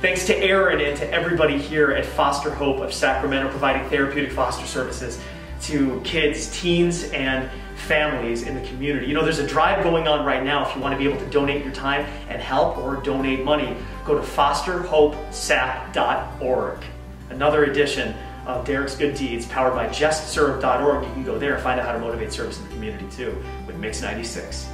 Thanks to Aaron and to everybody here at Foster Hope of Sacramento providing therapeutic foster services to kids, teens, and families in the community. You know, there's a drive going on right now if you want to be able to donate your time and help or donate money. Go to fosterhopesac.org. Another edition of Darik's Good Deeds powered by justserve.org. You can go there and find out how to motivate service in the community too with Mix 96.